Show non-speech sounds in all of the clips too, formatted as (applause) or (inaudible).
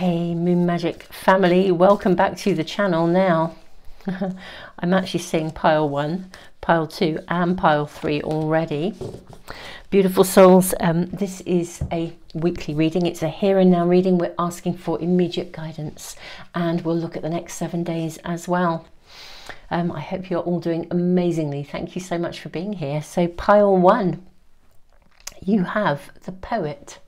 Hey Moon Magic family, welcome back to the channel now. (laughs) I'm actually seeing pile one, pile two and pile three already. Beautiful souls, um, this is a weekly reading. It's a here and now reading. We're asking for immediate guidance and we'll look at the next seven days as well. Um, I hope you're all doing amazingly. Thank you so much for being here. So pile one, you have the poet.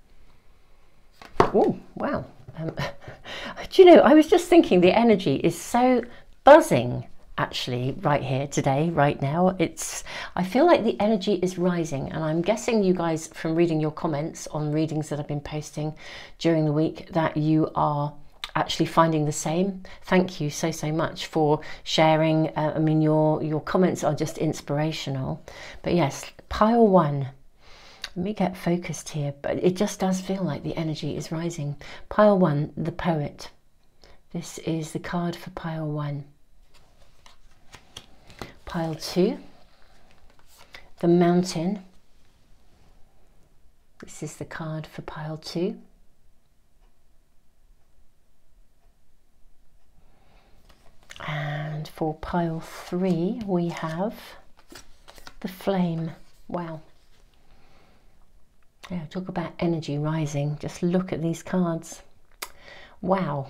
Oh, wow. Um, (laughs) do you know, I was just thinking the energy is so buzzing actually right here today right now. It's i feel like the energy is rising and i'm guessing you guys from reading your comments on readings that i've been posting during the week that you are actually finding the same. Thank you so so much for sharing. Uh, i mean your your comments are just inspirational. But yes pile one let me get focused here, but it just does feel like the energy is rising. Pile one, the poet. This is the card for pile one. Pile two, the mountain. This is the card for pile two. And for pile three, we have the flame. Wow. Yeah, talk about energy rising. Just look at these cards. Wow.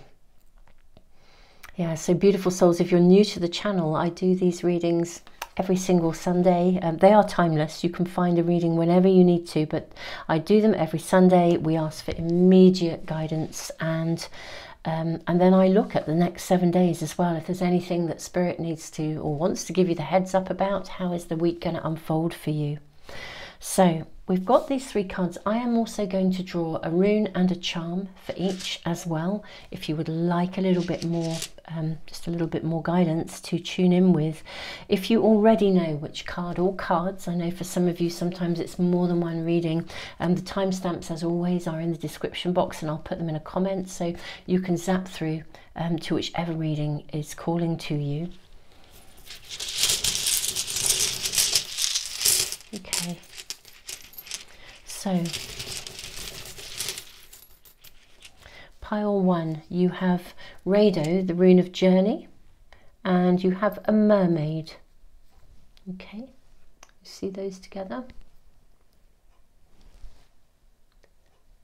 Yeah, so beautiful souls, if you're new to the channel, I do these readings every single Sunday. Um, they are timeless. You can find a reading whenever you need to, but I do them every Sunday. We ask for immediate guidance and um, and then I look at the next seven days as well. If there's anything that Spirit needs to or wants to give you the heads up about, how is the week going to unfold for you? So we've got these three cards. I am also going to draw a rune and a charm for each as well. If you would like a little bit more, um, just a little bit more guidance to tune in with. If you already know which card or cards, I know for some of you sometimes it's more than one reading. Um, the timestamps as always are in the description box and I'll put them in a comment so you can zap through um, to whichever reading is calling to you. Okay. So, pile one, you have Raido, the rune of journey, and you have a mermaid. Okay, see those together?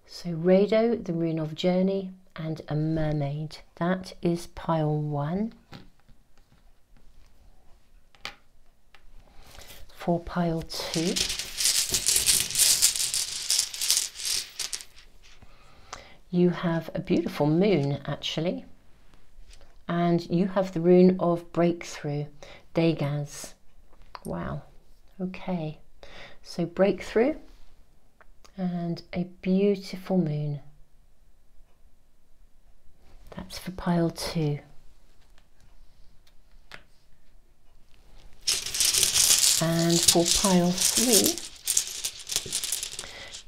So Raido, the rune of journey, and a mermaid. That is pile one. For pile two, you have a beautiful moon actually. And you have the rune of breakthrough Dagaz wow. Okay. So breakthrough and a beautiful moon. That's for pile two. And for pile three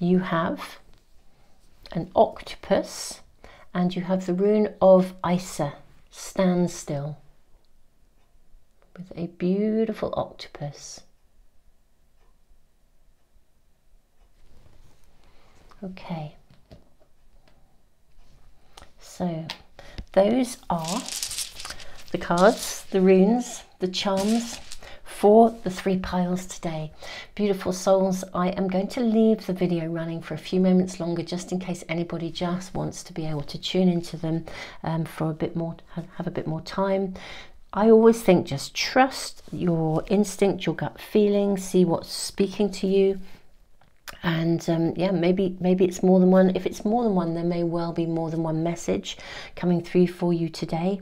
you have an octopus, and you have the rune of Isa, stand still, with a beautiful octopus. Okay, so those are the cards, the runes, the charms, for the three piles today. Beautiful souls, I am going to leave the video running for a few moments longer just in case anybody just wants to be able to tune into them um, for a bit more, have a bit more time. I always think just trust your instinct, your gut feeling, see what's speaking to you and um, yeah maybe maybe it's more than one if it's more than one there may well be more than one message coming through for you today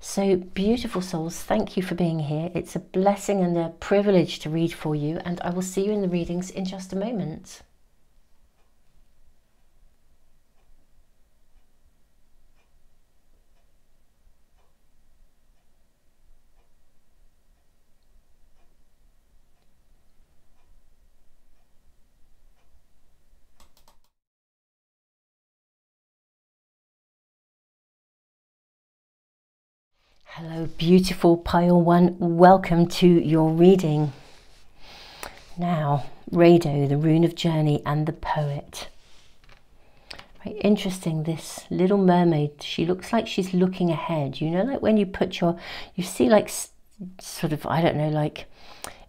so, beautiful souls, thank you for being here. It's a blessing and a privilege to read for you, and I will see you in the readings in just a moment. Hello, beautiful pile one. Welcome to your reading. Now, Raido, the rune of journey and the poet. Quite interesting, this little mermaid. She looks like she's looking ahead. You know, like when you put your, you see like sort of, I don't know, like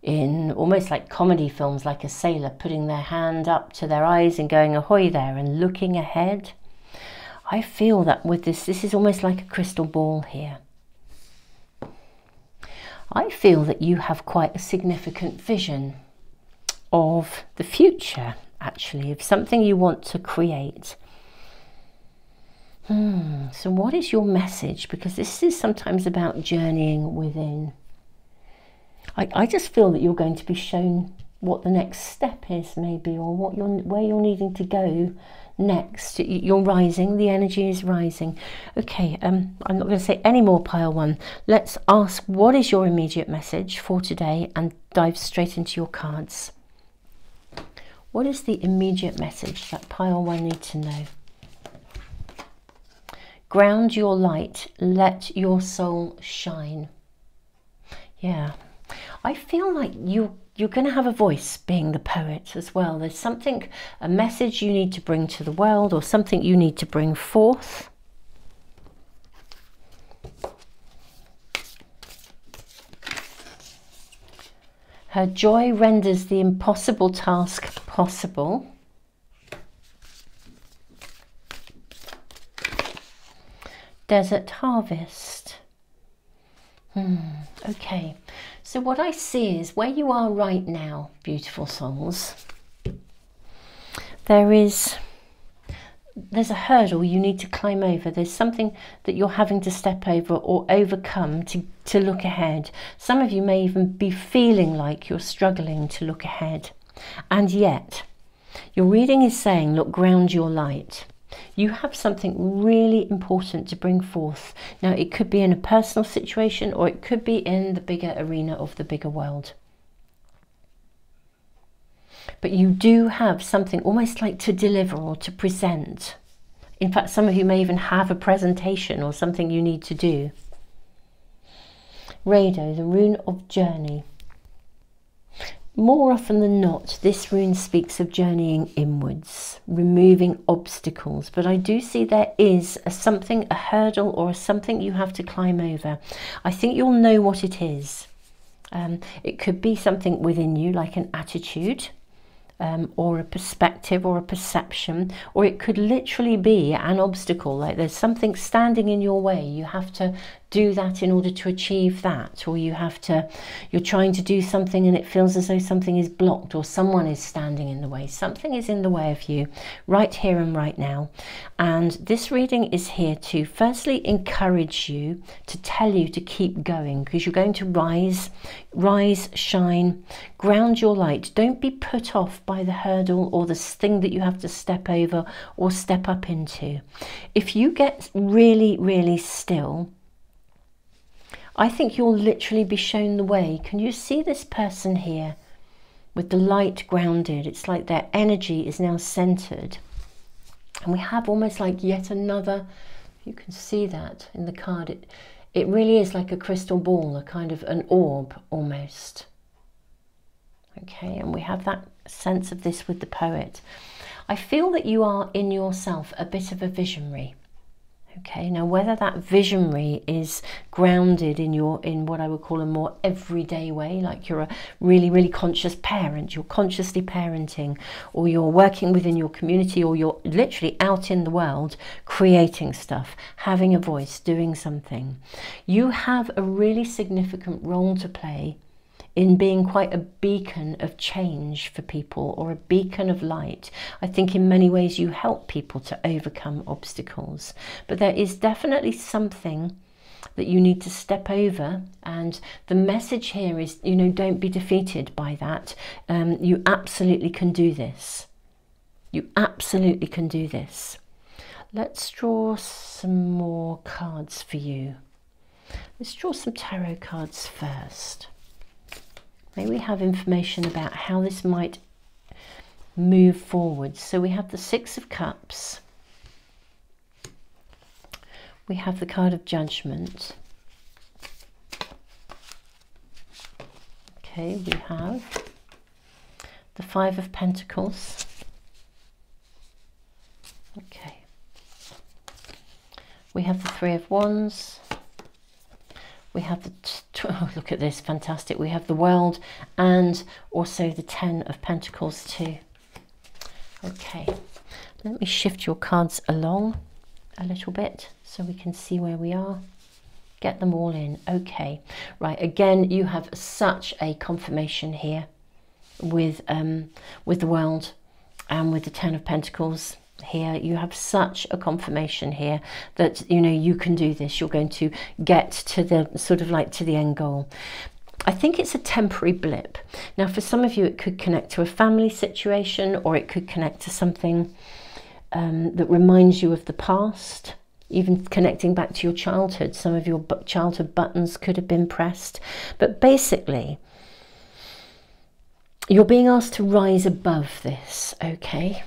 in almost like comedy films, like a sailor putting their hand up to their eyes and going ahoy there and looking ahead. I feel that with this, this is almost like a crystal ball here. I feel that you have quite a significant vision of the future, actually, of something you want to create. Hmm. So, what is your message? Because this is sometimes about journeying within. I, I just feel that you're going to be shown what the next step is, maybe, or what you're, where you're needing to go next. You're rising, the energy is rising. Okay, um, I'm not going to say any more pile one. Let's ask what is your immediate message for today and dive straight into your cards. What is the immediate message that pile one need to know? Ground your light, let your soul shine. Yeah, I feel like you you're going to have a voice being the poet as well. There's something, a message you need to bring to the world or something you need to bring forth. Her joy renders the impossible task possible. Desert harvest. Hmm, okay. So what I see is where you are right now, beautiful souls, there is there's a hurdle you need to climb over. There's something that you're having to step over or overcome to, to look ahead. Some of you may even be feeling like you're struggling to look ahead. And yet, your reading is saying, look, ground your light you have something really important to bring forth. Now, it could be in a personal situation or it could be in the bigger arena of the bigger world. But you do have something almost like to deliver or to present. In fact, some of you may even have a presentation or something you need to do. Raido, the rune of journey. More often than not, this rune speaks of journeying inwards, removing obstacles, but I do see there is a something, a hurdle or a something you have to climb over. I think you'll know what it is. Um, it could be something within you, like an attitude, um, or a perspective or a perception, or it could literally be an obstacle, like there's something standing in your way. You have to do that in order to achieve that or you have to you're trying to do something and it feels as though something is blocked or someone is standing in the way. Something is in the way of you right here and right now. And this reading is here to firstly encourage you to tell you to keep going because you're going to rise rise shine ground your light. Don't be put off by the hurdle or the thing that you have to step over or step up into. If you get really really still I think you'll literally be shown the way. Can you see this person here with the light grounded? It's like their energy is now centered. And we have almost like yet another, you can see that in the card, it, it really is like a crystal ball, a kind of an orb almost. Okay, and we have that sense of this with the poet. I feel that you are in yourself a bit of a visionary. Okay, now whether that visionary is grounded in your in what I would call a more everyday way, like you're a really, really conscious parent, you're consciously parenting, or you're working within your community, or you're literally out in the world creating stuff, having a voice, doing something. You have a really significant role to play in being quite a beacon of change for people or a beacon of light. I think in many ways you help people to overcome obstacles, but there is definitely something that you need to step over and the message here is you know don't be defeated by that. Um, you absolutely can do this. You absolutely can do this. Let's draw some more cards for you. Let's draw some tarot cards first May we have information about how this might move forward. So we have the Six of Cups. We have the card of Judgment. Okay, we have the Five of Pentacles. Okay, We have the Three of Wands. We have the, oh, look at this, fantastic. We have the World and also the Ten of Pentacles too. Okay, let me shift your cards along a little bit so we can see where we are. Get them all in. Okay, right. Again, you have such a confirmation here with um, with the world and with the Ten of Pentacles here you have such a confirmation here that you know you can do this you're going to get to the sort of like to the end goal I think it's a temporary blip. Now, for some of you, it could connect to a family situation or it could connect to something um, that reminds you of the past, even connecting back to your childhood. Some of your childhood buttons could have been pressed. But basically, you're being asked to rise above this, okay?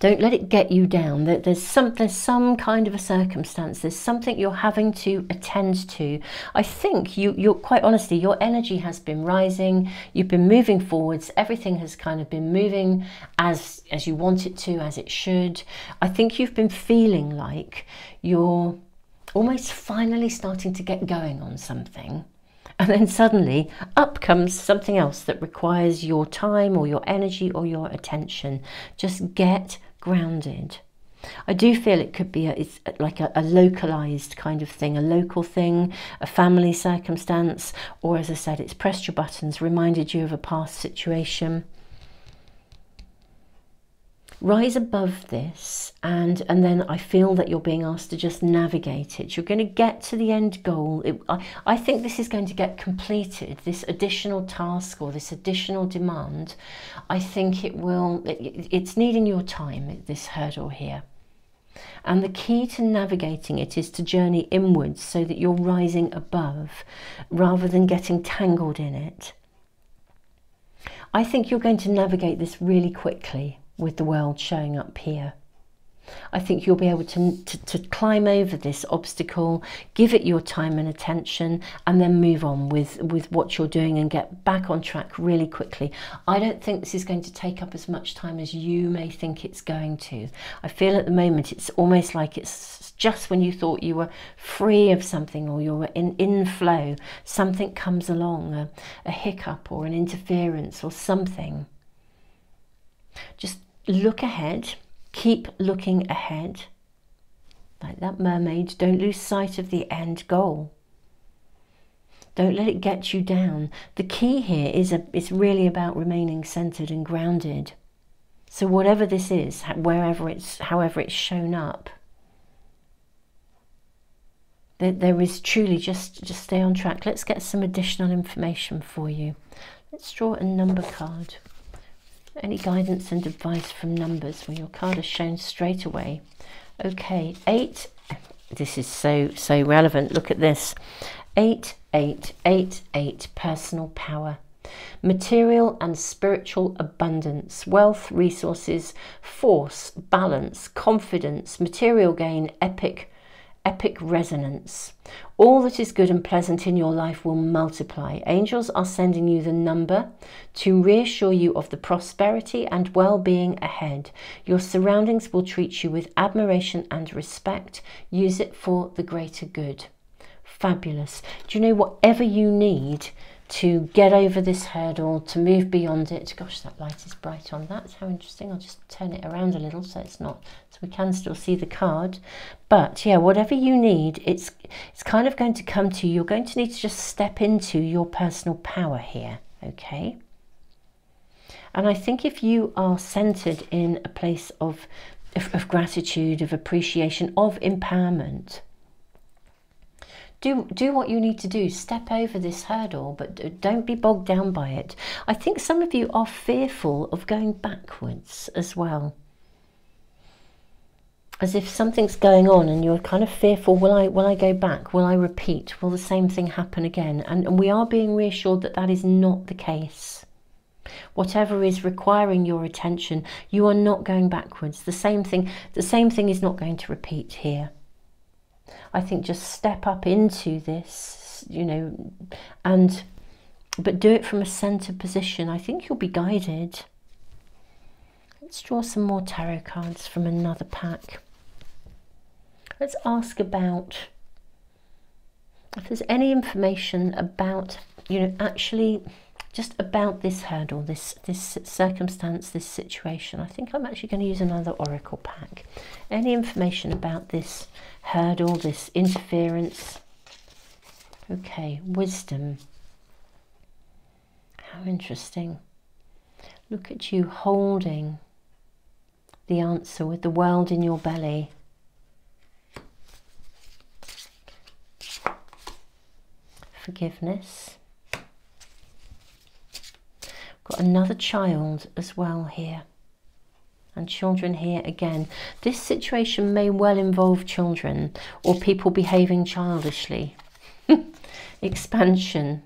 Don't let it get you down. There's some, there's some kind of a circumstance. There's something you're having to attend to. I think you, you're quite honestly, your energy has been rising. You've been moving forwards. Everything has kind of been moving as as you want it to, as it should. I think you've been feeling like you're almost finally starting to get going on something and then suddenly up comes something else that requires your time or your energy or your attention. Just get grounded. I do feel it could be a, it's like a, a, localized kind of thing, a local thing, a family circumstance, or as I said, it's pressed your buttons, reminded you of a past situation rise above this and and then I feel that you're being asked to just navigate it. You're going to get to the end goal. It, I, I think this is going to get completed this additional task or this additional demand. I think it will it, it's needing your time this hurdle here. And the key to navigating it is to journey inwards so that you're rising above rather than getting tangled in it. I think you're going to navigate this really quickly with the world showing up here. I think you'll be able to, to, to, climb over this obstacle, give it your time and attention, and then move on with, with what you're doing and get back on track really quickly. I don't think this is going to take up as much time as you may think it's going to. I feel at the moment it's almost like it's just when you thought you were free of something or you were in, in flow, something comes along, a, a hiccup or an interference or something. Just look ahead, keep looking ahead. Like that mermaid, don't lose sight of the end goal. Don't let it get you down. The key here is a, it's really about remaining centered and grounded. So whatever this is, wherever it's, however it's shown up, there, there is truly just, just stay on track. Let's get some additional information for you. Let's draw a number card. Any guidance and advice from numbers? Well, your card is shown straight away. Okay, eight. This is so, so relevant. Look at this. Eight, eight, eight, eight, personal power. Material and spiritual abundance, wealth, resources, force, balance, confidence, material gain, epic epic resonance. All that is good and pleasant in your life will multiply. Angels are sending you the number to reassure you of the prosperity and well being ahead. Your surroundings will treat you with admiration and respect. Use it for the greater good. Fabulous. Do you know whatever you need? To get over this hurdle, to move beyond it. Gosh, that light is bright on. That's how interesting. I'll just turn it around a little so it's not, so we can still see the card. But yeah, whatever you need, it's it's kind of going to come to you. You're going to need to just step into your personal power here, okay? And I think if you are centered in a place of, of, of gratitude, of appreciation, of empowerment, do do what you need to do. Step over this hurdle but don't be bogged down by it. I think some of you are fearful of going backwards as well. As if something's going on and you're kind of fearful will i will i go back? Will i repeat? Will the same thing happen again? And, and we are being reassured that that is not the case. Whatever is requiring your attention you are not going backwards. The same thing the same thing is not going to repeat here I think just step up into this, you know, and but do it from a center position. I think you'll be guided. Let's draw some more tarot cards from another pack. let's ask about if there's any information about, you know, actually just about this hurdle, this this circumstance, this situation. I think I'm actually going to use another oracle pack. Any information about this hurdle, this interference? Okay, wisdom. How interesting. Look at you holding the answer with the world in your belly. Forgiveness. Got another child as well here. And children here again. This situation may well involve children or people behaving childishly. (laughs) Expansion.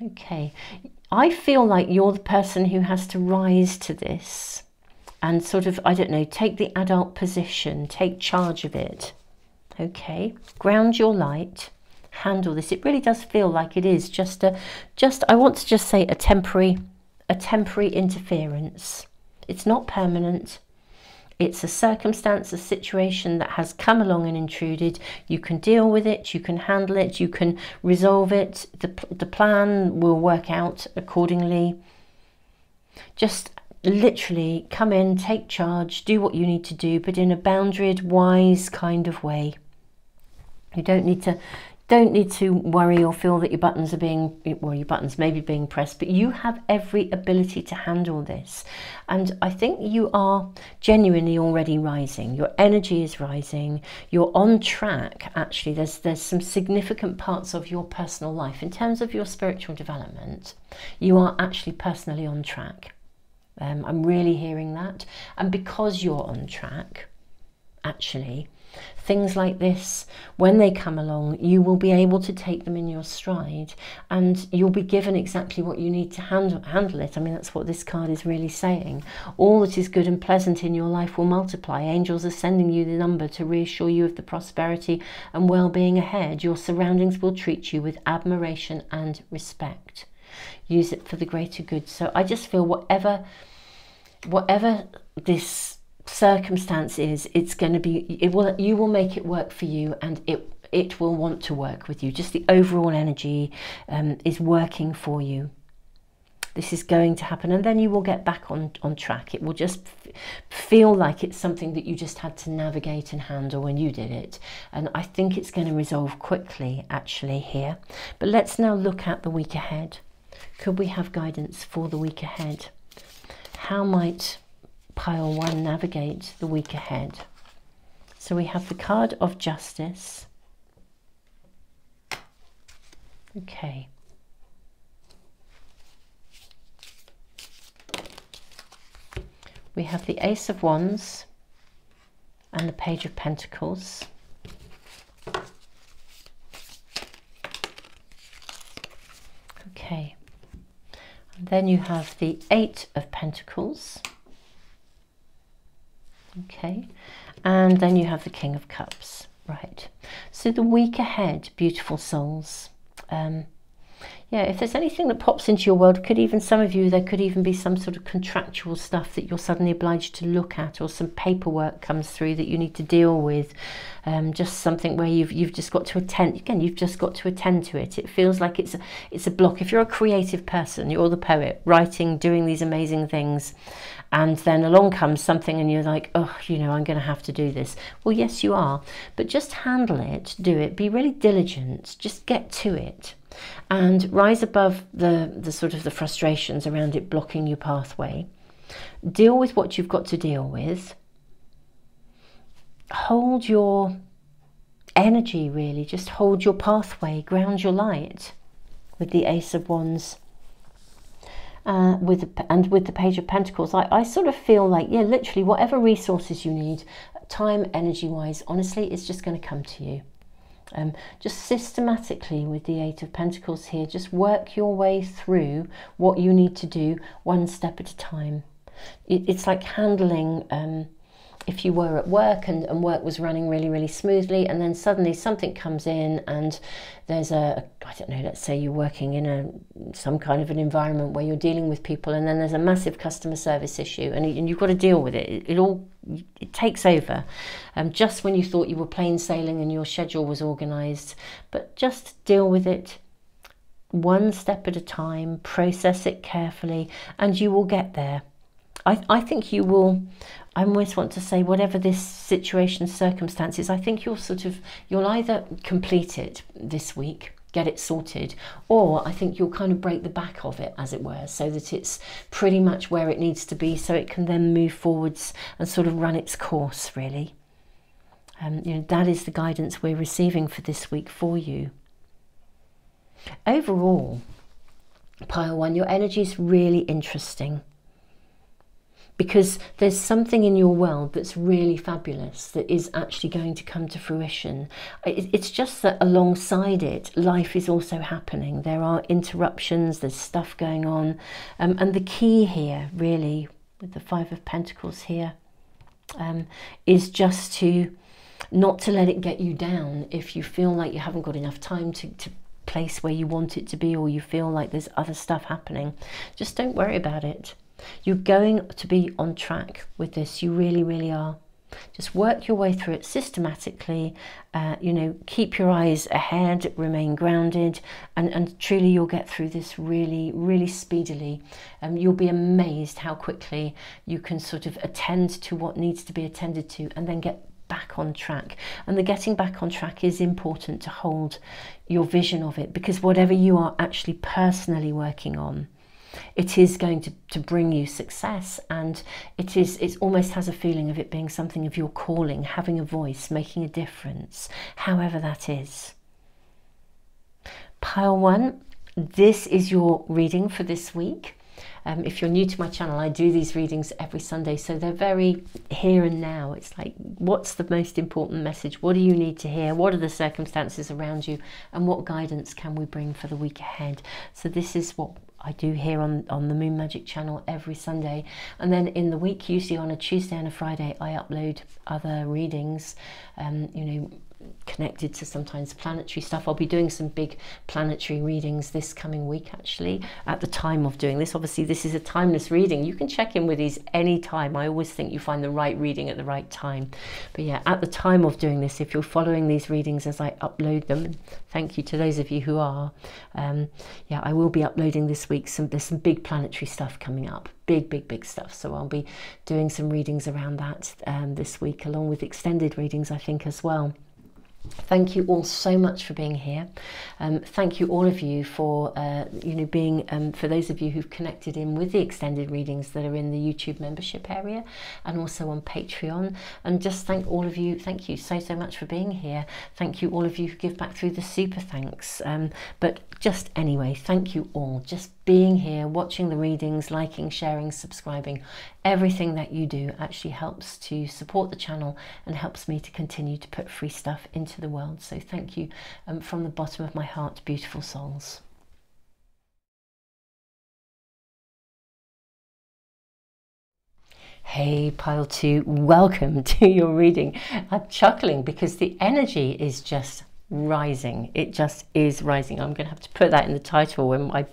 Okay. I feel like you're the person who has to rise to this and sort of, I don't know, take the adult position, take charge of it. Okay. Ground your light handle this. It really does feel like it is just a, just, I want to just say a temporary, a temporary interference. It's not permanent. It's a circumstance, a situation that has come along and intruded. You can deal with it, you can handle it, you can resolve it. The, the plan will work out accordingly. Just literally come in, take charge, do what you need to do, but in a boundaried, wise kind of way. You don't need to don't need to worry or feel that your buttons are being, well, your buttons may be being pressed, but you have every ability to handle this. And I think you are genuinely already rising. Your energy is rising. You're on track. Actually, there's, there's some significant parts of your personal life in terms of your spiritual development. You are actually personally on track. Um, I'm really hearing that. And because you're on track, actually, things like this, when they come along, you will be able to take them in your stride and you'll be given exactly what you need to handle, handle it. I mean, that's what this card is really saying. All that is good and pleasant in your life will multiply. Angels are sending you the number to reassure you of the prosperity and well being ahead. Your surroundings will treat you with admiration and respect. Use it for the greater good. So I just feel whatever, whatever this circumstance is it's going to be it will you will make it work for you and it it will want to work with you. Just the overall energy um, is working for you. This is going to happen and then you will get back on on track. It will just feel like it's something that you just had to navigate and handle when you did it. And i think it's going to resolve quickly actually here. But let's now look at the week ahead. Could we have guidance for the week ahead? How might pile one navigate the week ahead. So we have the card of justice. Okay. We have the Ace of Wands and the Page of Pentacles. Okay. And then you have the Eight of Pentacles. Okay, and then you have the King of Cups. Right, so the week ahead, beautiful souls. Um, yeah, if there's anything that pops into your world, could even some of you, there could even be some sort of contractual stuff that you're suddenly obliged to look at, or some paperwork comes through that you need to deal with. Um, just something where you've you've just got to attend. Again, you've just got to attend to it. It feels like it's a, it's a block. If you're a creative person, you're the poet, writing, doing these amazing things, and then along comes something, and you're like, oh, you know, I'm going to have to do this. Well, yes, you are, but just handle it, do it, be really diligent, just get to it and rise above the, the sort of the frustrations around it blocking your pathway. Deal with what you've got to deal with. Hold your energy really, just hold your pathway, ground your light with the Ace of Wands. Uh, with the, and with the Page of Pentacles, I, I sort of feel like, yeah, literally, whatever resources you need, time, energy wise, honestly, it's just going to come to you. Um, just systematically with the Eight of Pentacles here, just work your way through what you need to do one step at a time. It, it's like handling um, if you were at work and, and work was running really, really smoothly, and then suddenly something comes in and there's a, I don't know, let's say you're working in a some kind of an environment where you're dealing with people, and then there's a massive customer service issue, and, and you've got to deal with it. It, it all it takes over. Um, just when you thought you were plain sailing and your schedule was organised, but just deal with it one step at a time, process it carefully, and you will get there. I, I think you will. I always want to say, whatever this situation, circumstances, I think you'll sort of, you'll either complete it this week, get it sorted, or I think you'll kind of break the back of it, as it were, so that it's pretty much where it needs to be, so it can then move forwards and sort of run its course, really. Um, you know, that is the guidance we're receiving for this week for you. Overall, pile one, your energy is really interesting because there's something in your world that's really fabulous that is actually going to come to fruition. It's just that alongside it, life is also happening. There are interruptions, there's stuff going on. Um, and the key here, really, with the Five of Pentacles here, um, is just to not to let it get you down if you feel like you haven't got enough time to, to place where you want it to be or you feel like there's other stuff happening. Just don't worry about it. You're going to be on track with this. You really, really are. Just work your way through it systematically. Uh, you know, keep your eyes ahead, remain grounded, and, and truly you'll get through this really, really speedily. Um, you'll be amazed how quickly you can sort of attend to what needs to be attended to and then get back on track. And the getting back on track is important to hold your vision of it because whatever you are actually personally working on, it is going to, to bring you success and it is it almost has a feeling of it being something of your calling having a voice making a difference however that is pile one this is your reading for this week um, if you're new to my channel, I do these readings every Sunday, so they're very here and now. It's like, what's the most important message? What do you need to hear? What are the circumstances around you? And what guidance can we bring for the week ahead? So, this is what I do here on, on the Moon Magic channel every Sunday. And then in the week, usually on a Tuesday and a Friday, I upload other readings, um, you know, connected to sometimes planetary stuff. I'll be doing some big planetary readings this coming week actually at the time of doing this. Obviously this is a timeless reading. You can check in with these anytime. I always think you find the right reading at the right time. But yeah, at the time of doing this, if you're following these readings as I upload them, thank you to those of you who are, um, yeah, I will be uploading this week some, there's some big planetary stuff coming up big, big, big stuff. So I'll be doing some readings around that um, this week, along with extended readings, I think, as well. Thank you all so much for being here. Um, thank you all of you for uh, you know being um, for those of you who've connected in with the extended readings that are in the YouTube membership area and also on Patreon. And just thank all of you. Thank you so so much for being here. Thank you all of you who give back through the super thanks. Um, but just anyway, thank you all. Just being here, watching the readings, liking, sharing, subscribing, everything that you do actually helps to support the channel and helps me to continue to put free stuff into the world. So thank you um, from the bottom of my heart, beautiful souls. Hey, pile two, welcome (laughs) to your reading. I'm chuckling because the energy is just rising. It just is rising. I'm going to have to put that in the title when I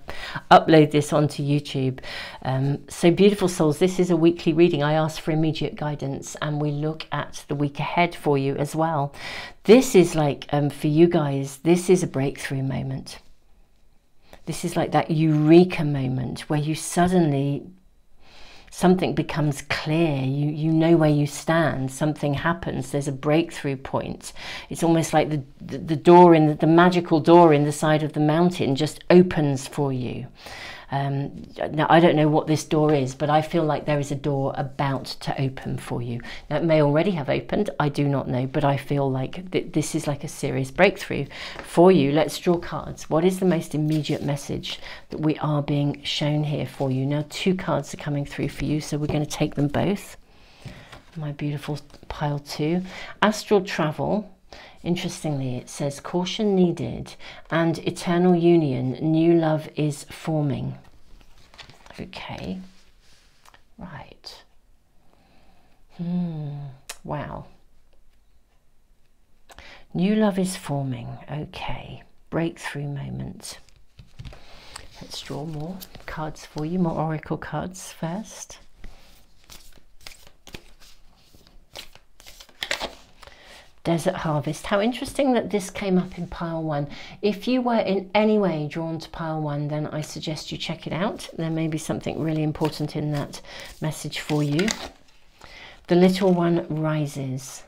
upload this onto YouTube. Um, so, beautiful souls, this is a weekly reading. I ask for immediate guidance and we look at the week ahead for you as well. This is like, um, for you guys, this is a breakthrough moment. This is like that eureka moment where you suddenly something becomes clear. You you know where you stand. Something happens. There's a breakthrough point. It's almost like the the, the door in the, the magical door in the side of the mountain just opens for you um, now, I don't know what this door is, but I feel like there is a door about to open for you. Now, it may already have opened, I do not know, but I feel like th this is like a serious breakthrough for you. Let's draw cards. What is the most immediate message that we are being shown here for you? Now, two cards are coming through for you, so we're going to take them both. My beautiful pile two. Astral travel. Interestingly, it says caution needed and eternal union, new love is forming. Okay, right. Hmm. Wow. New love is forming. Okay. Breakthrough moment. Let's draw more cards for you, more oracle cards first. Desert Harvest. How interesting that this came up in pile one. If you were in any way drawn to pile one, then I suggest you check it out. There may be something really important in that message for you. The little one rises.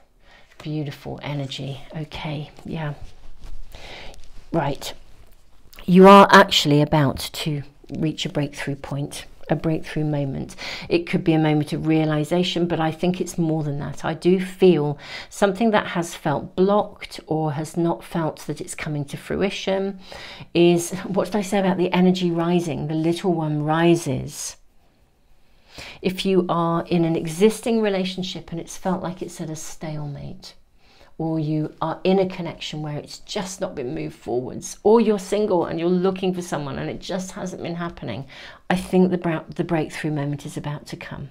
Beautiful energy. Okay, yeah. Right. You are actually about to reach a breakthrough point a breakthrough moment. It could be a moment of realization, but I think it's more than that. I do feel something that has felt blocked or has not felt that it's coming to fruition is what did I say about the energy rising? The little one rises. If you are in an existing relationship and it's felt like it's at a stalemate, or you are in a connection where it's just not been moved forwards, or you're single and you're looking for someone and it just hasn't been happening, I think the, the breakthrough moment is about to come.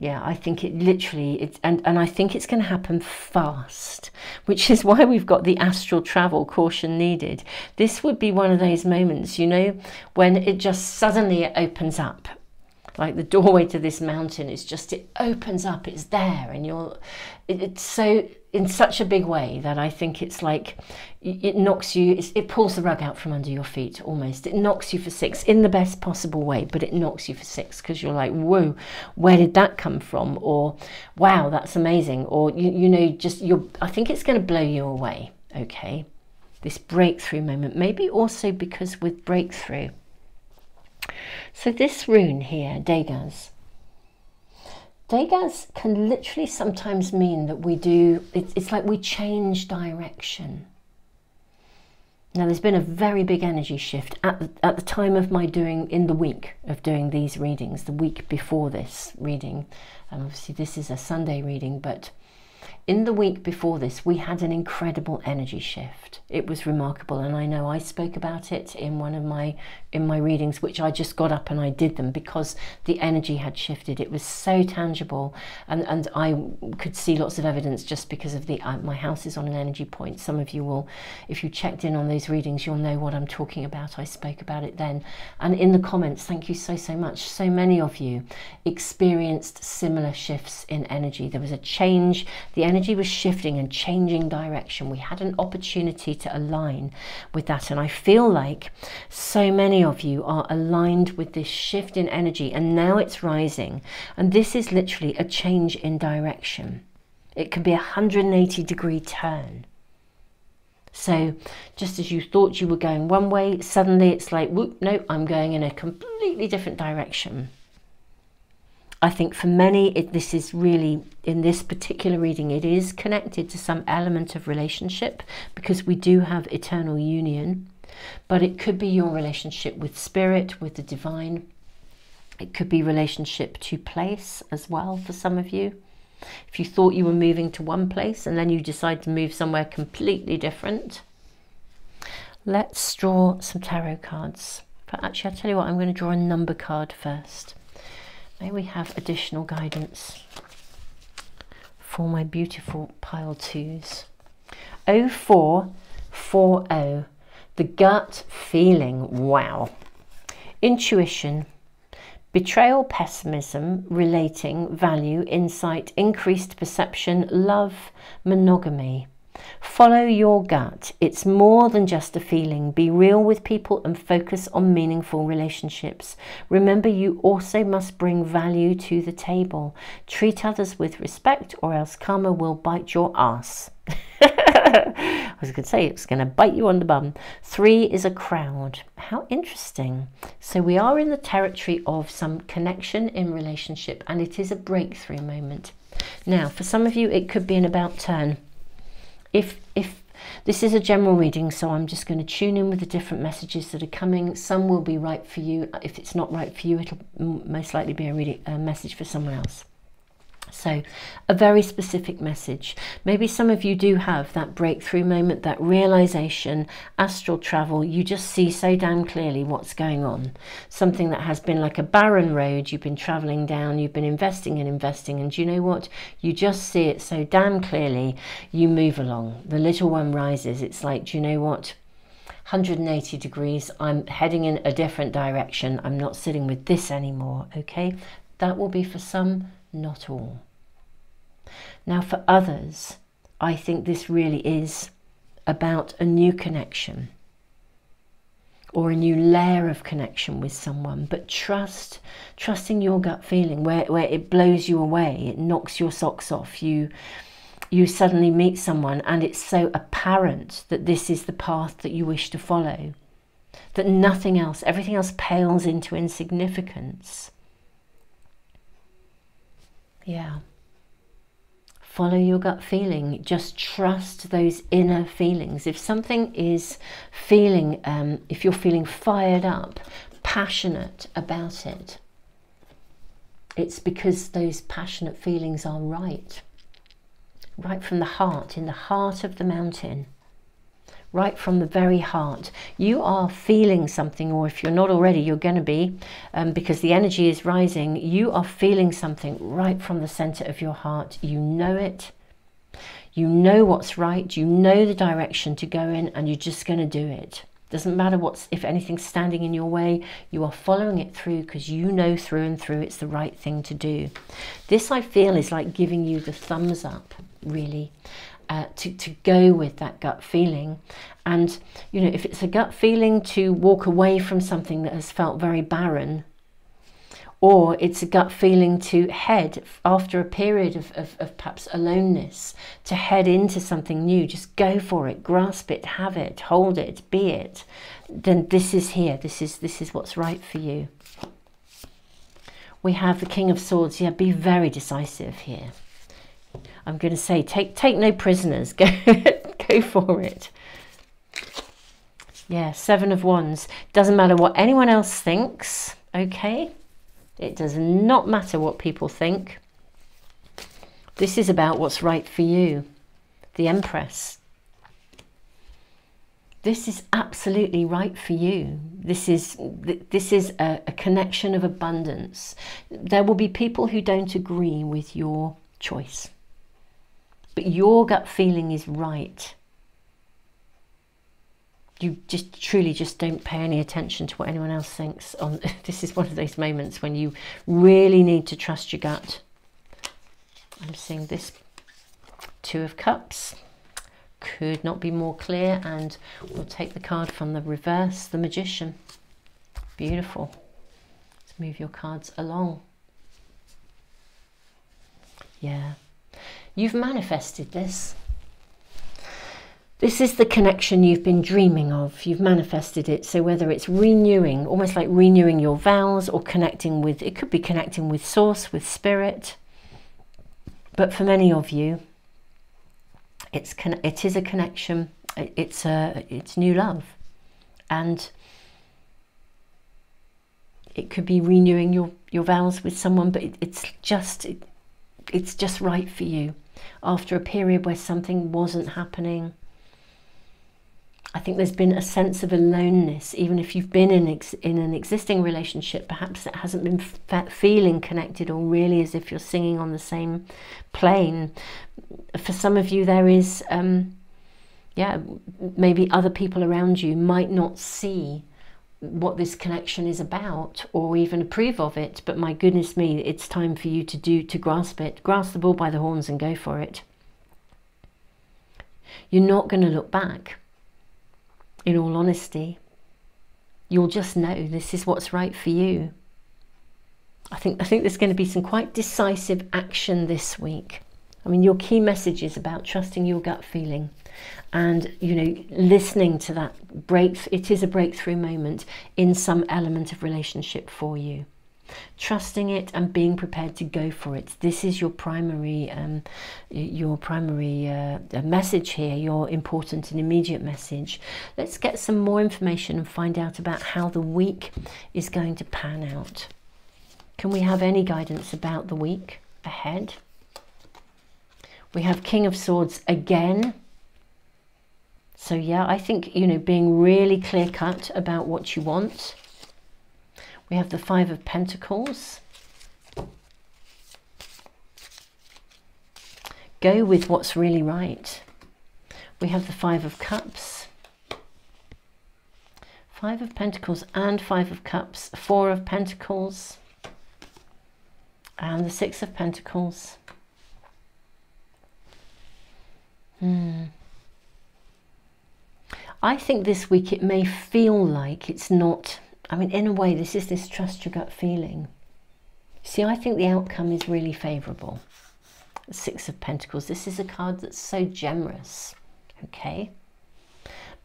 Yeah, I think it literally, it's, and, and I think it's going to happen fast, which is why we've got the astral travel caution needed. This would be one of those moments, you know, when it just suddenly it opens up like the doorway to this mountain is just it opens up it's there and you're it, it's so in such a big way that i think it's like it knocks you it pulls the rug out from under your feet almost. It knocks you for six in the best possible way but it knocks you for six because you're like whoa where did that come from? Or wow that's amazing. Or you, you know just you're i think it's going to blow you away okay? This breakthrough moment maybe also because with breakthrough so this rune here, Dagaz, Dagaz can literally sometimes mean that we do, it's, it's like we change direction. Now there's been a very big energy shift at the, at the time of my doing, in the week of doing these readings, the week before this reading, and obviously this is a Sunday reading, but in the week before this, we had an incredible energy shift. It was remarkable, and I know I spoke about it in one of my in my readings, which I just got up and I did them because the energy had shifted. It was so tangible, and and I could see lots of evidence just because of the uh, my house is on an energy point. Some of you will, if you checked in on those readings, you'll know what I'm talking about. I spoke about it then, and in the comments, thank you so so much. So many of you experienced similar shifts in energy. There was a change. The energy energy was shifting and changing direction. We had an opportunity to align with that. And I feel like so many of you are aligned with this shift in energy and now it's rising. And this is literally a change in direction. It can be a 180 degree turn. So just as you thought you were going one way, suddenly it's like, whoop, no, I'm going in a completely different direction. I think for many, it, this is really, in this particular reading, it is connected to some element of relationship because we do have eternal union. But it could be your relationship with spirit, with the divine. It could be relationship to place as well for some of you. If you thought you were moving to one place and then you decide to move somewhere completely different. Let's draw some tarot cards. But actually, I'll tell you what, I'm going to draw a number card first. May we have additional guidance for my beautiful pile twos. 0440, the gut feeling, wow. Intuition, betrayal, pessimism, relating, value, insight, increased perception, love, monogamy. Follow your gut. It's more than just a feeling. Be real with people and focus on meaningful relationships. Remember, you also must bring value to the table. Treat others with respect, or else karma will bite your ass. (laughs) I was going to say it's going to bite you on the bum. Three is a crowd. How interesting. So we are in the territory of some connection in relationship, and it is a breakthrough moment. Now, for some of you, it could be an about turn if if this is a general reading, so I'm just going to tune in with the different messages that are coming. Some will be right for you. If it's not right for you, it'll most likely be a, reading, a message for someone else. So, a very specific message. Maybe some of you do have that breakthrough moment, that realization, astral travel. You just see so damn clearly what's going on. Something that has been like a barren road you've been traveling down, you've been investing and investing, and you know what? You just see it so damn clearly. You move along. The little one rises. It's like, do you know what? 180 degrees. I'm heading in a different direction. I'm not sitting with this anymore. Okay, that will be for some not all. Now, for others, I think this really is about a new connection or a new layer of connection with someone but trust trusting your gut feeling where, where it blows you away it knocks your socks off you you suddenly meet someone and it's so apparent that this is the path that you wish to follow that nothing else everything else pales into insignificance yeah. Follow your gut feeling. Just trust those inner feelings. If something is feeling, um, if you're feeling fired up, passionate about it, it's because those passionate feelings are right. Right from the heart, in the heart of the mountain right from the very heart. You are feeling something, or if you're not already, you're going to be, um, because the energy is rising. You are feeling something right from the center of your heart. You know it. You know what's right. You know the direction to go in, and you're just going to do it. Doesn't matter what's if anything's standing in your way, you are following it through because you know through and through it's the right thing to do. This I feel is like giving you the thumbs up, really uh, to, to go with that gut feeling. And, you know, if it's a gut feeling to walk away from something that has felt very barren, or it's a gut feeling to head after a period of, of, of, perhaps aloneness to head into something new just go for it grasp it have it hold it be it then this is here. This is this is what's right for you. We have the king of swords yeah be very decisive here I'm going to say take take no prisoners. (laughs) Go go for it. Yeah, seven of wands. Doesn't matter what anyone else thinks. Okay, it does not matter what people think. This is about what's right for you. The Empress. This is absolutely right for you. This is this is a, a connection of abundance. There will be people who don't agree with your choice but your gut feeling is right. You just truly just don't pay any attention to what anyone else thinks. On (laughs) this is one of those moments when you really need to trust your gut. I'm seeing this two of cups could not be more clear and we'll take the card from the reverse the magician beautiful let's move your cards along yeah You've manifested this. This is the connection you've been dreaming of. You've manifested it. So whether it's renewing, almost like renewing your vows or connecting with, it could be connecting with source, with spirit. But for many of you, it's it is a connection. It's a it's new love, and it could be renewing your your vows with someone. But it, it's just it, it's just right for you after a period where something wasn't happening. I think there's been a sense of aloneness, even if you've been in, in an existing relationship, perhaps it hasn't been feeling connected or really as if you're singing on the same plane. For some of you, there is, um, yeah, maybe other people around you might not see what this connection is about or even approve of it but my goodness me it's time for you to do to grasp it. Grasp the bull by the horns and go for it. You're not going to look back in all honesty. You'll just know this is what's right for you. I think i think there's going to be some quite decisive action this week. I mean your key message is about trusting your gut feeling and you know listening to that break it is a breakthrough moment in some element of relationship for you. Trusting it and being prepared to go for it. This is your primary um, your primary uh, message here your important and immediate message. Let's get some more information and find out about how the week is going to pan out. Can we have any guidance about the week ahead? We have King of Swords again. So yeah, I think, you know, being really clear cut about what you want. We have the Five of Pentacles. Go with what's really right. We have the Five of Cups. Five of Pentacles and Five of Cups. Four of Pentacles. And the Six of Pentacles. Hmm. I think this week it may feel like it's not, I mean, in a way, this is this trust your gut feeling. See, I think the outcome is really favourable. Six of Pentacles. This is a card that's so generous, okay?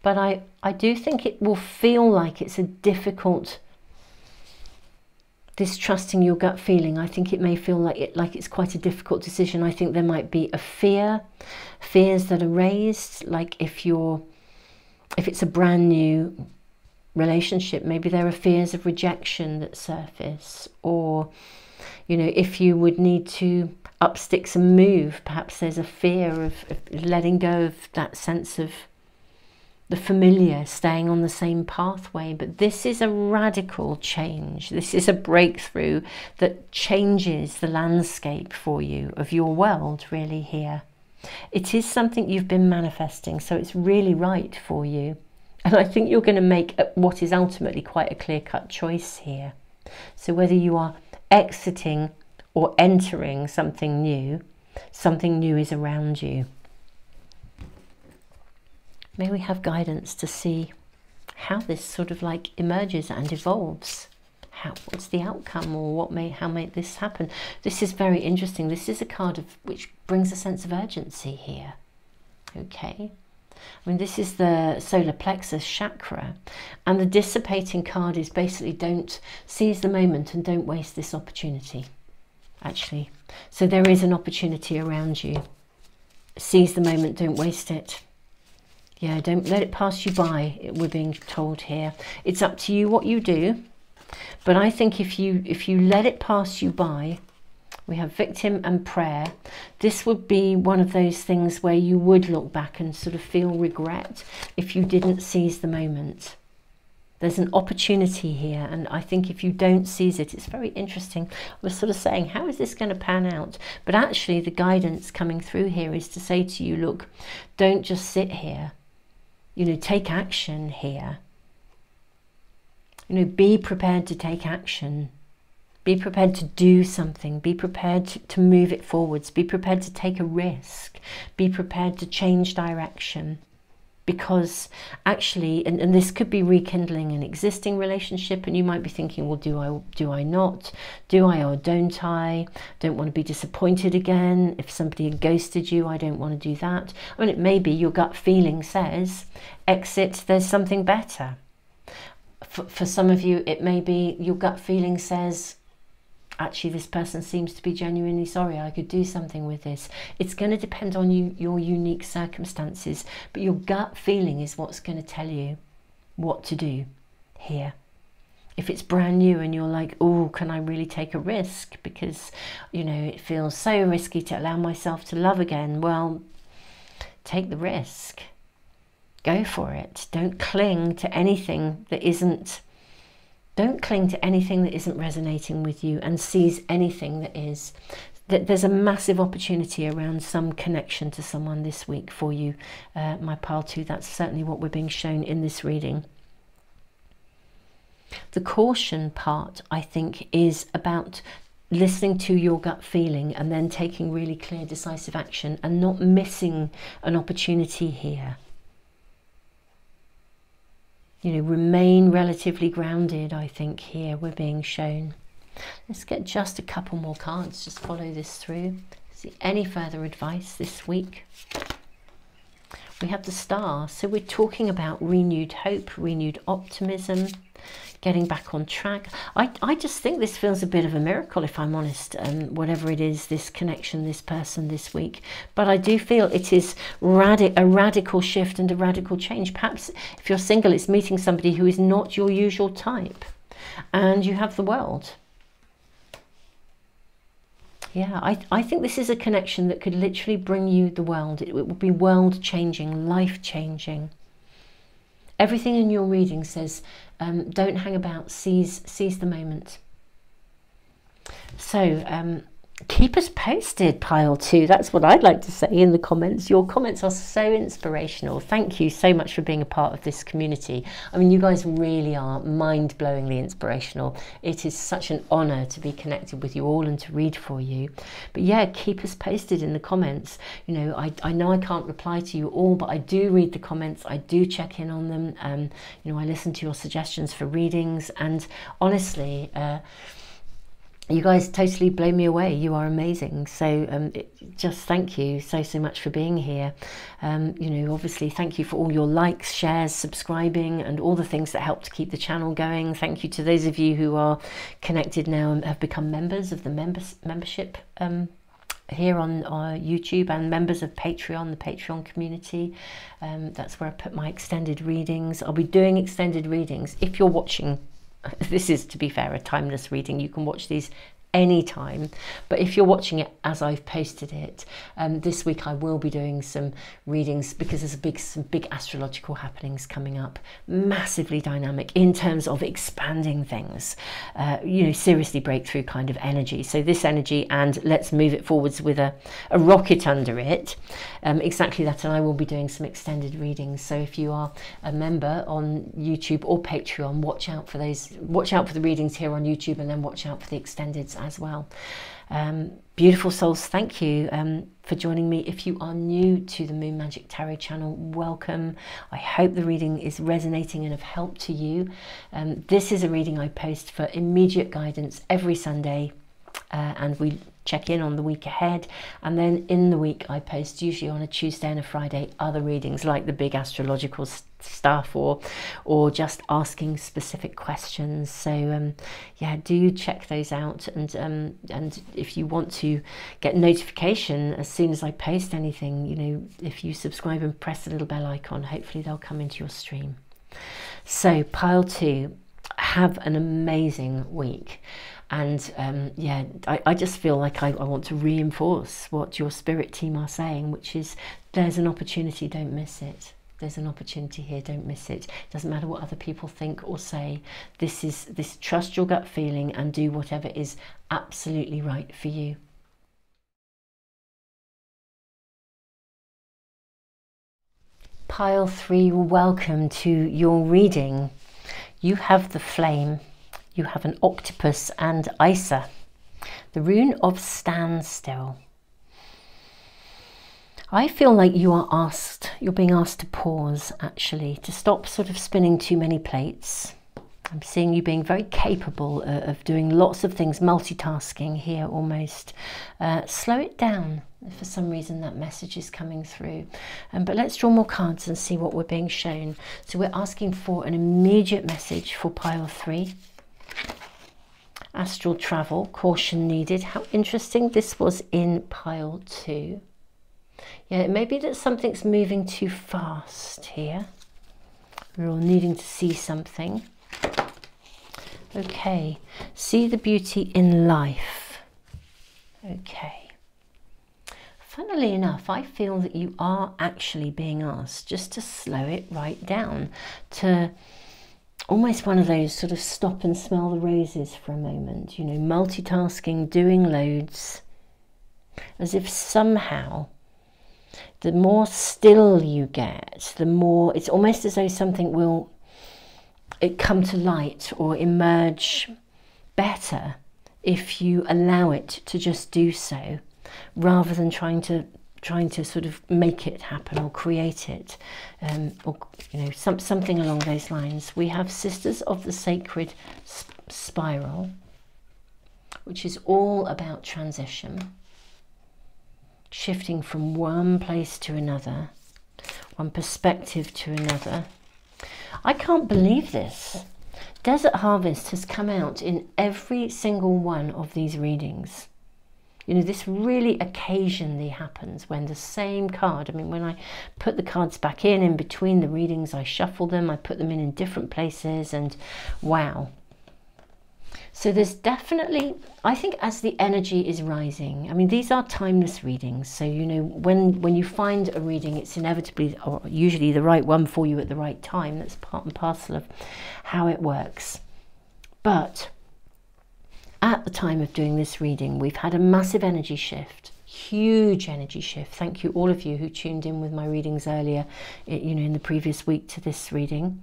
But I, I do think it will feel like it's a difficult distrusting your gut feeling i think it may feel like it like it's quite a difficult decision i think there might be a fear fears that are raised like if you're if it's a brand new relationship maybe there are fears of rejection that surface or you know if you would need to up sticks and move perhaps there's a fear of, of letting go of that sense of the familiar, staying on the same pathway. But this is a radical change. This is a breakthrough that changes the landscape for you of your world, really, here. It is something you've been manifesting, so it's really right for you. And I think you're going to make what is ultimately quite a clear cut choice here. So, whether you are exiting or entering something new, something new is around you. May we have guidance to see how this sort of like emerges and evolves. How, what's the outcome or what may how may this happen? This is very interesting. This is a card of which brings a sense of urgency here okay? I mean this is the solar plexus chakra and the dissipating card is basically don't seize the moment and don't waste this opportunity actually. So there is an opportunity around you. Seize the moment don't waste it. Yeah, don't let it pass you by, we're being told here. It's up to you what you do. But I think if you if you let it pass you by, we have victim and prayer. This would be one of those things where you would look back and sort of feel regret if you didn't seize the moment. There's an opportunity here, and I think if you don't seize it, it's very interesting. We're sort of saying, how is this going to pan out? But actually, the guidance coming through here is to say to you, look, don't just sit here you know, take action here. You know, be prepared to take action. Be prepared to do something. Be prepared to, to move it forwards. Be prepared to take a risk. Be prepared to change direction because actually and, and this could be rekindling an existing relationship and you might be thinking well do I do I not do I or don't I don't want to be disappointed again if somebody ghosted you I don't want to do that I mean it may be your gut feeling says exit there's something better for, for some of you it may be your gut feeling says actually this person seems to be genuinely sorry. I could do something with this. It's going to depend on you your unique circumstances but your gut feeling is what's going to tell you what to do here. If it's brand new and you're like oh can i really take a risk? Because you know it feels so risky to allow myself to love again well take the risk go for it don't cling to anything that isn't don't cling to anything that isn't resonating with you and seize anything that is. There's a massive opportunity around some connection to someone this week for you, uh, my pile two. That's certainly what we're being shown in this reading. The caution part, I think, is about listening to your gut feeling and then taking really clear, decisive action and not missing an opportunity here you know, remain relatively grounded, I think, here we're being shown. Let's get just a couple more cards, just follow this through. See any further advice this week? We have the star, so we're talking about renewed hope, renewed optimism, getting back on track. I, I just think this feels a bit of a miracle, if I'm honest, um, whatever it is, this connection, this person this week. But I do feel it is radi a radical shift and a radical change. Perhaps if you're single, it's meeting somebody who is not your usual type. And you have the world. Yeah, I, I think this is a connection that could literally bring you the world. It, it would be world changing, life changing. Everything in your reading says um, don't hang about, seize, seize the moment. So, um, keep us posted, pile two. That's what I'd like to say in the comments. Your comments are so inspirational. Thank you so much for being a part of this community. I mean, you guys really are mind blowingly inspirational. It is such an honor to be connected with you all and to read for you. But yeah, keep us posted in the comments. You know, I, I know I can't reply to you all, but I do read the comments, I do check in on them. Um, you know, I listen to your suggestions for readings, and honestly, uh, you guys totally blow me away. You are amazing. So um, it, just thank you so, so much for being here. Um, you know, obviously, thank you for all your likes, shares, subscribing, and all the things that help to keep the channel going. Thank you to those of you who are connected now and have become members of the members membership um, here on YouTube and members of Patreon, the Patreon community. Um, that's where I put my extended readings. I'll be doing extended readings. If you're watching (laughs) this is to be fair a timeless reading. You can watch these anytime. But if you're watching it as I've posted it, um, this week I will be doing some readings because there's a big, some big astrological happenings coming up, massively dynamic in terms of expanding things, uh, you know, seriously breakthrough kind of energy. So this energy and let's move it forwards with a, a rocket under it, um, exactly that. And I will be doing some extended readings. So if you are a member on YouTube or Patreon, watch out for those, watch out for the readings here on YouTube and then watch out for the extended as well. Um, beautiful souls, thank you um, for joining me. If you are new to the Moon Magic Tarot channel, welcome. I hope the reading is resonating and of help to you. Um, this is a reading I post for immediate guidance every Sunday, uh, and we check in on the week ahead. And then in the week, I post usually on a Tuesday and a Friday other readings like the big astrological stuff or or just asking specific questions. So um, yeah, do check those out. And um, and if you want to get notification as soon as I post anything, you know, if you subscribe and press the little bell icon, hopefully they'll come into your stream. So pile two, have an amazing week and um, yeah, I, I, just feel like I, I, want to reinforce what your spirit team are saying, which is there's an opportunity, don't miss it. There's an opportunity here, don't miss it. Doesn't matter what other people think or say. This is this trust your gut feeling and do whatever is absolutely right for you. Pile three, welcome to your reading. You have the flame you have an octopus and Isa. The rune of standstill. I feel like you are asked, you're being asked to pause actually, to stop sort of spinning too many plates. I'm seeing you being very capable of doing lots of things, multitasking here almost. Uh, slow it down for some reason that message is coming through. Um, but let's draw more cards and see what we're being shown. So we're asking for an immediate message for pile three. Astral travel, caution needed. How interesting. This was in pile two. Yeah, it may be that something's moving too fast here. We're all needing to see something. Okay, see the beauty in life. Okay. Funnily enough, I feel that you are actually being asked just to slow it right down, to almost one of those sort of stop and smell the roses for a moment, you know, multitasking, doing loads, as if somehow the more still you get, the more it's almost as though something will it come to light or emerge better if you allow it to just do so rather than trying to trying to sort of make it happen or create it, um, or you know, some, something along those lines. We have Sisters of the Sacred Sp Spiral, which is all about transition, shifting from one place to another, one perspective to another. I can't believe this. Desert Harvest has come out in every single one of these readings. You know, this really occasionally happens when the same card, I mean, when I put the cards back in, in between the readings, I shuffle them, I put them in in different places, and wow. So there's definitely, I think, as the energy is rising. I mean, these are timeless readings. So you know, when when you find a reading, it's inevitably or usually the right one for you at the right time. That's part and parcel of how it works. But time of doing this reading, we've had a massive energy shift huge energy shift. Thank you, all of you who tuned in with my readings earlier, you know, in the previous week to this reading.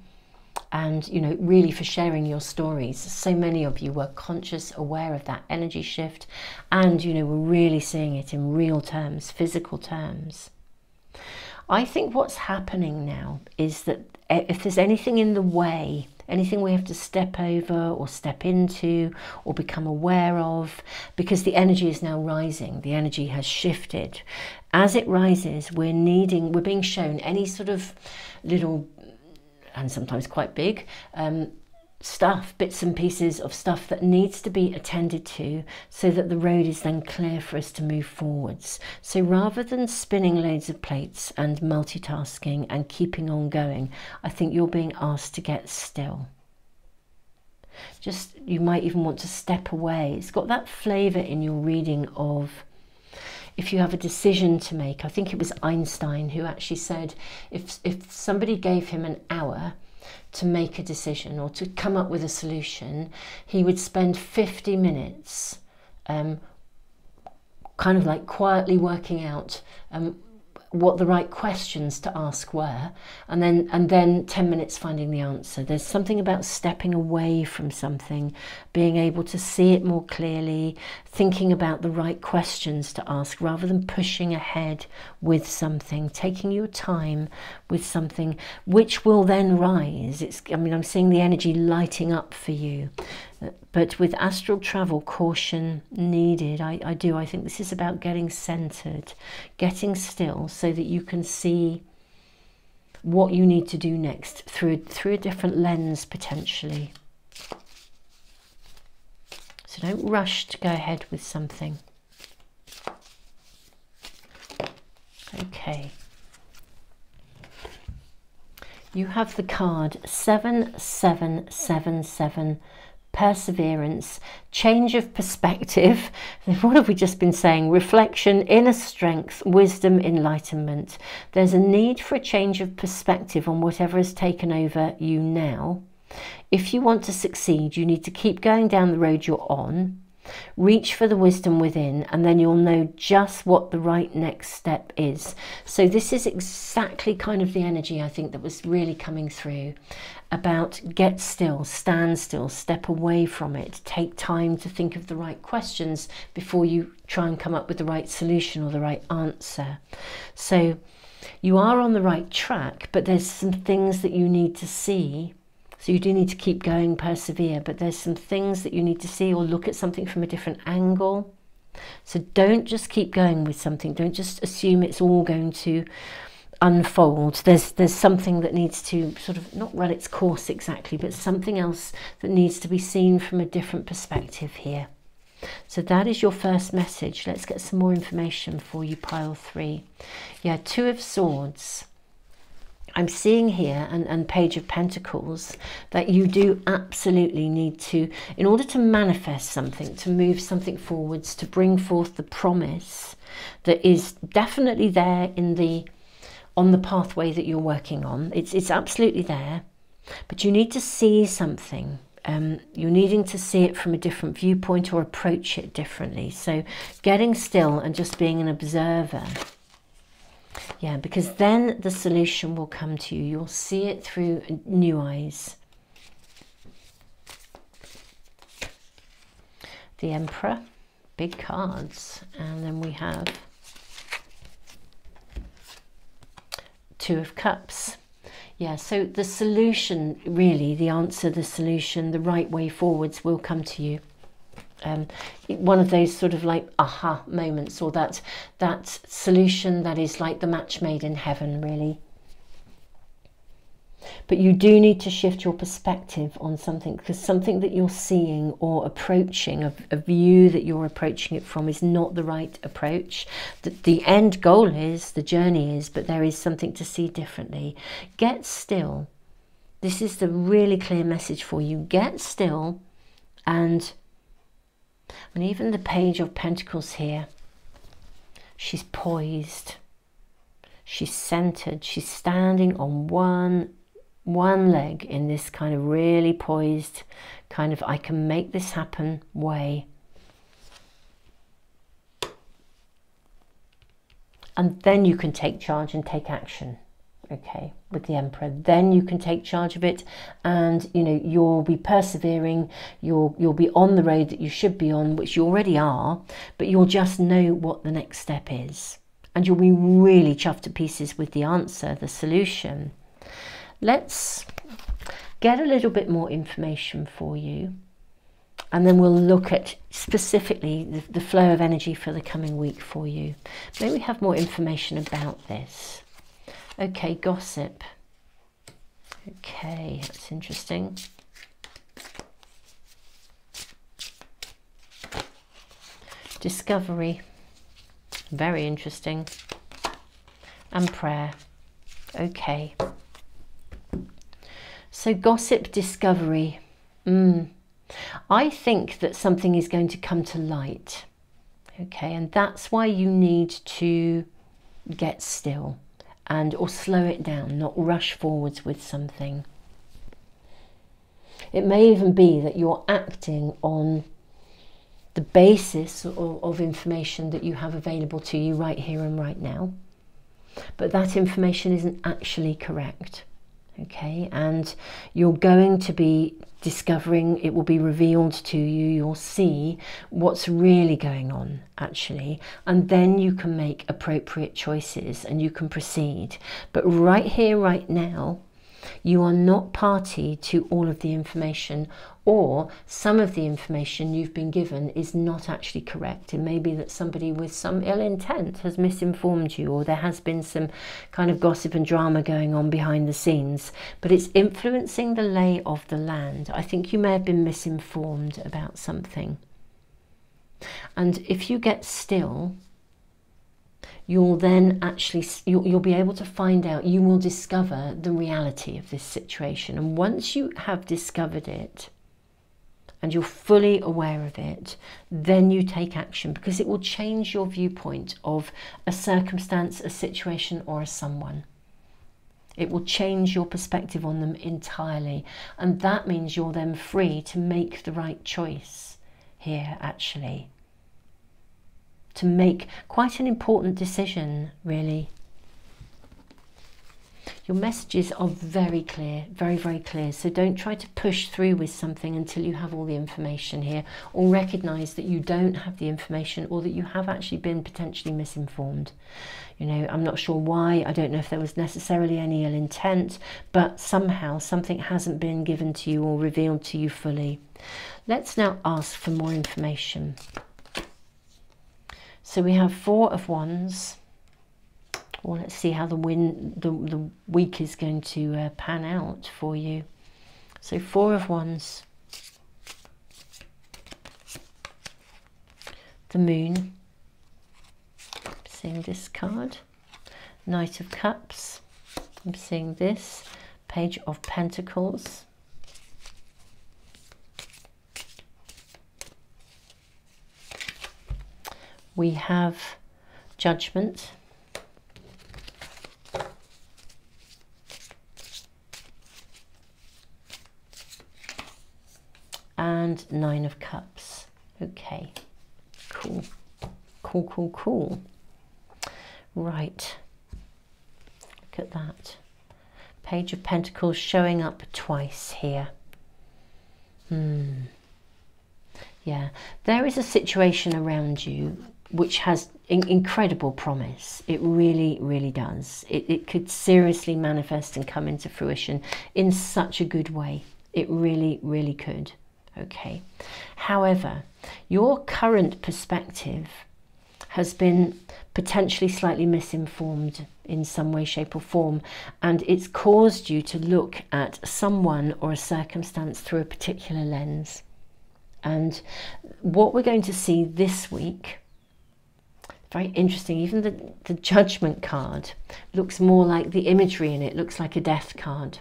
And, you know, really for sharing your stories. So many of you were conscious, aware of that energy shift, and, you know, we're really seeing it in real terms, physical terms. I think what's happening now is that eh, if there's anything in the way anything we have to step over or step into or become aware of because the energy is now rising. The energy has shifted. As it rises we're needing we're being shown any sort of little and sometimes quite big um, stuff, bits and pieces of stuff that needs to be attended to so that the road is then clear for us to move forwards. So rather than spinning loads of plates and multitasking and keeping on going, I think you're being asked to get still. Just you might even want to step away. It's got that flavour in your reading of if you have a decision to make. I think it was Einstein who actually said if if somebody gave him an hour to make a decision or to come up with a solution, he would spend 50 minutes um, kind of like quietly working out um, what the right questions to ask were and then and then 10 minutes finding the answer. There's something about stepping away from something being able to see it more clearly thinking about the right questions to ask rather than pushing ahead with something taking your time with something which will then rise. It's i mean i'm seeing the energy lighting up for you but with astral travel, caution needed. I, I do. I think this is about getting centered, getting still so that you can see what you need to do next through, through a different lens potentially. So don't rush to go ahead with something. Okay. You have the card 7777 perseverance, change of perspective. (laughs) What have we just been saying? Reflection, inner strength, wisdom, enlightenment. There's a need for a change of perspective on whatever has taken over you now. If you want to succeed, you need to keep going down the road you're on Reach for the wisdom within, and then you'll know just what the right next step is. So, this is exactly kind of the energy I think that was really coming through about get still, stand still, step away from it, take time to think of the right questions before you try and come up with the right solution or the right answer. So, you are on the right track, but there's some things that you need to see so you do need to keep going, persevere, but there's some things that you need to see or look at something from a different angle. So don't just keep going with something. Don't just assume it's all going to unfold. There's there's something that needs to sort of not run its course exactly, but something else that needs to be seen from a different perspective here. So that is your first message. Let's get some more information for you, pile three. Yeah, two of swords. I'm seeing here and, and Page of Pentacles that you do absolutely need to, in order to manifest something, to move something forwards, to bring forth the promise that is definitely there in the on the pathway that you're working on. It's it's absolutely there, but you need to see something. Um, you're needing to see it from a different viewpoint or approach it differently. So getting still and just being an observer yeah, because then the solution will come to you. You'll see it through new eyes. The Emperor, big cards, and then we have Two of Cups. Yeah, so the solution, really, the answer, the solution, the right way forwards will come to you um, one of those sort of like aha moments or that that solution that is like the match made in heaven really but you do need to shift your perspective on something because something that you're seeing or approaching a, a view that you're approaching it from is not the right approach. The, the end goal is the journey is but there is something to see differently. Get still. This is the really clear message for you. Get still And, and even the Page of Pentacles here, she's poised, she's centered, she's standing on one one leg in this kind of really poised kind of I can make this happen way. And then you can take charge and take action okay with the emperor. Then you can take charge of it and you know you'll be persevering. You'll you'll be on the road that you should be on which you already are but you'll just know what the next step is. And you'll be really chuffed to pieces with the answer the solution let's get a little bit more information for you and then we'll look at specifically the, the flow of energy for the coming week for you may we have more information about this Okay, gossip. Okay, that's interesting. Discovery. Very interesting. And prayer. Okay. So, gossip discovery. Mm. I think that something is going to come to light. Okay, and that's why you need to get still and or slow it down, not rush forwards with something. It may even be that you're acting on the basis of, of, information that you have available to you right here and right now, but that information isn't actually correct. Okay, and you're going to be discovering, it will be revealed to you, you'll see what's really going on actually, and then you can make appropriate choices and you can proceed. But right here, right now, you are not party to all of the information, or some of the information you've been given is not actually correct. It may be that somebody with some ill intent has misinformed you, or there has been some kind of gossip and drama going on behind the scenes, but it's influencing the lay of the land. I think you may have been misinformed about something. And if you get still, you'll then actually you'll, be able to find out you will discover the reality of this situation and once you have discovered it and you're fully aware of it then you take action because it will change your viewpoint of a circumstance a situation or a someone. It will change your perspective on them entirely. And that means you're then free to make the right choice here actually. To make quite an important decision, really. Your messages are very clear, very, very clear. So don't try to push through with something until you have all the information here, or recognize that you don't have the information or that you have actually been potentially misinformed. You know, I'm not sure why, I don't know if there was necessarily any ill intent, but somehow something hasn't been given to you or revealed to you fully. Let's now ask for more information. So we have four of wands. Well, let's see how the win the, the week is going to uh, pan out for you. So four of wands. The moon. I'm seeing this card. Knight of Cups. I'm seeing this. Page of Pentacles. we have judgment. And Nine of Cups. Okay, cool. Cool, cool, cool. Right, look at that. Page of Pentacles showing up twice here. Hmm. Yeah, there is a situation around you which has in incredible promise. It really, really does. It, it could seriously manifest and come into fruition in such a good way. It really, really could. Okay. However, your current perspective has been potentially slightly misinformed in some way, shape, or form, and it's caused you to look at someone or a circumstance through a particular lens. And what we're going to see this week very interesting. Even the, the judgment card looks more like the imagery in it looks like a death card.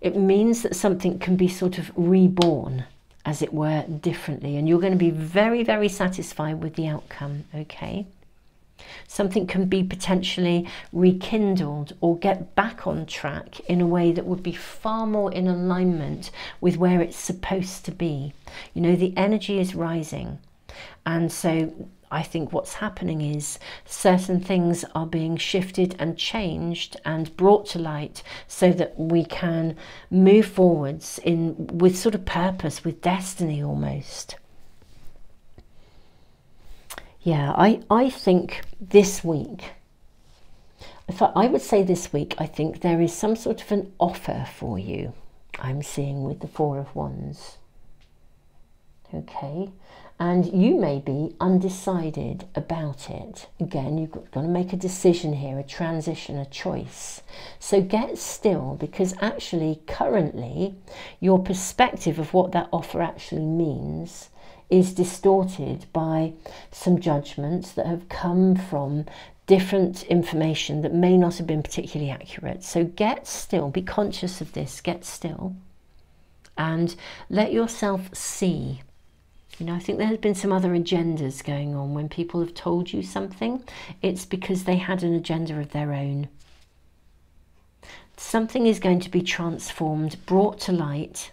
It means that something can be sort of reborn, as it were, differently, and you're going to be very, very satisfied with the outcome, okay? Something can be potentially rekindled or get back on track in a way that would be far more in alignment with where it's supposed to be. You know, the energy is rising. And so I think what's happening is certain things are being shifted and changed and brought to light so that we can move forwards in with sort of purpose, with destiny almost. Yeah, I, I think this week, if I, I would say this week, I think there is some sort of an offer for you. I'm seeing with the Four of Wands. Okay, and you may be undecided about it. Again, you've got to make a decision here, a transition, a choice. So get still because actually, currently, your perspective of what that offer actually means is distorted by some judgments that have come from different information that may not have been particularly accurate. So get still, be conscious of this, get still, and let yourself see you know, I think there has been some other agendas going on when people have told you something. It's because they had an agenda of their own. Something is going to be transformed, brought to light,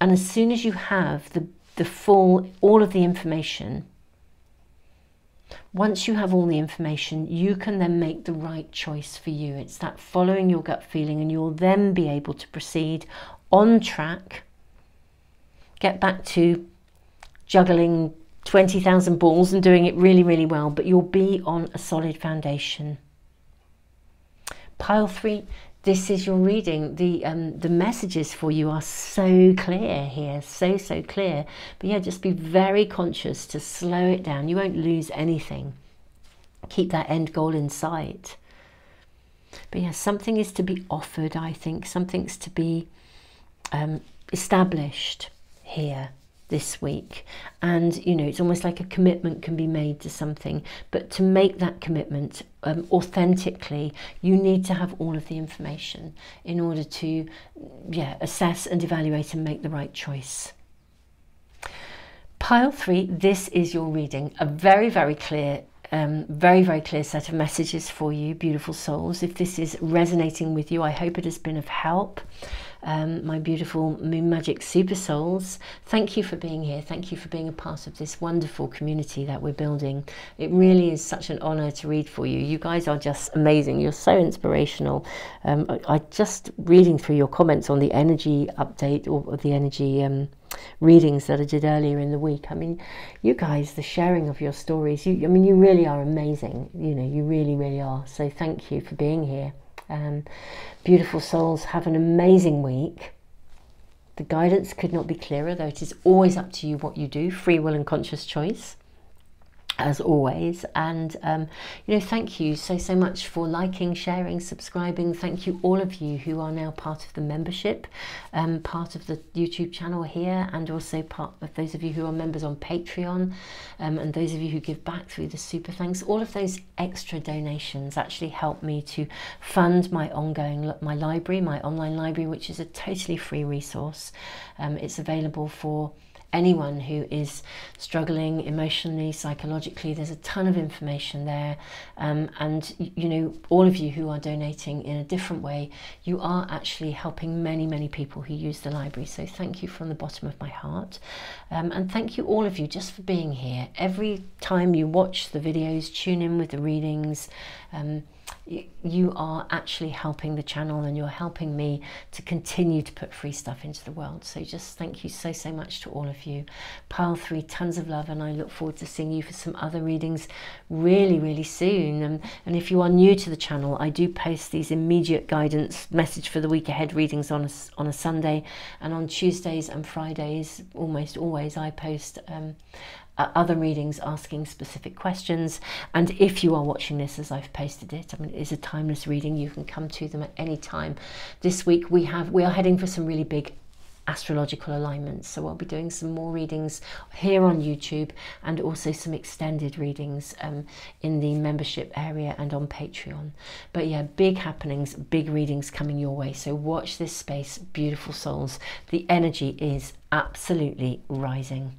and as soon as you have the, the full, all of the information, once you have all the information, you can then make the right choice for you. It's that following your gut feeling, and you'll then be able to proceed on track, get back to juggling 20,000 balls and doing it really, really well, but you'll be on a solid foundation. Pile three, this is your reading. The, um, the messages for you are so clear here, so, so clear. But yeah, just be very conscious to slow it down. You won't lose anything. Keep that end goal in sight. But yeah, something is to be offered, I think. Something's to be um, established here this week. And you know it's almost like a commitment can be made to something. But to make that commitment um, authentically you need to have all of the information in order to yeah assess and evaluate and make the right choice. Pile three this is your reading. A very very clear um, very, very clear set of messages for you, beautiful souls. If this is resonating with you, I hope it has been of help um, my beautiful Moon Magic Super Souls. Thank you for being here. Thank you for being a part of this wonderful community that we're building. It really is such an honor to read for you. You guys are just amazing. You're so inspirational. Um, I, just reading through your comments on the energy update or the energy. Um, readings that I did earlier in the week. I mean, you guys, the sharing of your stories, you, I mean, you really are amazing. You know, you really, really are. So thank you for being here. Um, beautiful souls, have an amazing week. The guidance could not be clearer, though it is always up to you what you do, free will and conscious choice as always. And um, you know thank you so so much for liking sharing subscribing. Thank you all of you who are now part of the membership um, part of the YouTube channel here and also part of those of you who are members on Patreon um, and those of you who give back through the super thanks. All of those extra donations actually help me to fund my ongoing my library my online library which is a totally free resource. Um, it's available for anyone who is struggling emotionally, psychologically. There's a ton of information there. Um, and, you know, all of you who are donating in a different way, you are actually helping many, many people who use the library. So thank you from the bottom of my heart. Um, and thank you all of you just for being here. Every time you watch the videos, tune in with the readings. Um, you are actually helping the channel and you're helping me to continue to put free stuff into the world. So just thank you so, so much to all of you. Pile three, tons of love, and I look forward to seeing you for some other readings really, really soon. And, and if you are new to the channel, I do post these immediate guidance message for the week ahead readings on a, on a Sunday, and on Tuesdays and Fridays, almost always, I post um, other readings asking specific questions. And if you are watching this as I've posted it, I mean, it is a timeless reading. You can come to them at any time. This week we have we are heading for some really big astrological alignments. So I'll be doing some more readings here on YouTube and also some extended readings um, in the membership area and on Patreon. But yeah, big happenings, big readings coming your way. So watch this space, beautiful souls. The energy is absolutely rising.